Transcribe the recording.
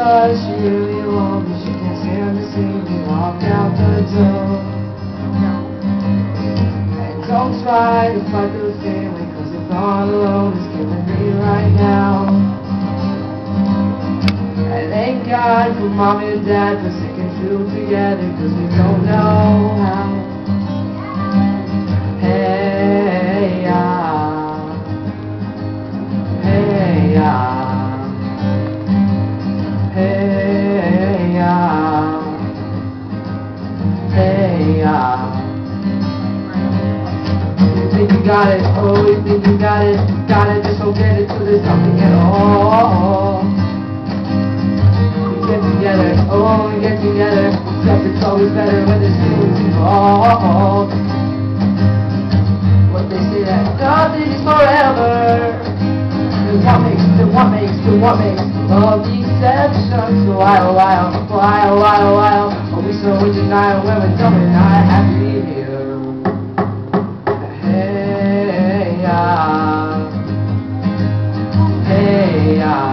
touch you, you won't, but she can't stand to see me walk out the door. And don't try to fight the feeling, cause the thought alone is killing me right now. And thank God for mom and dad for sticking two together, cause we don't know how. Ah. You think you got it, oh, you think you got it, got it, just don't get it till there's nothing at all. We get together, oh, we get together, except it's always better when there's feelings involved. What they say that nothing is forever. And what makes, and what makes, and what makes all the exceptions? Why, oh, why, oh, why, oh, why, know tonight when we're coming, I Happy to. Hey, yeah. Hey, yeah.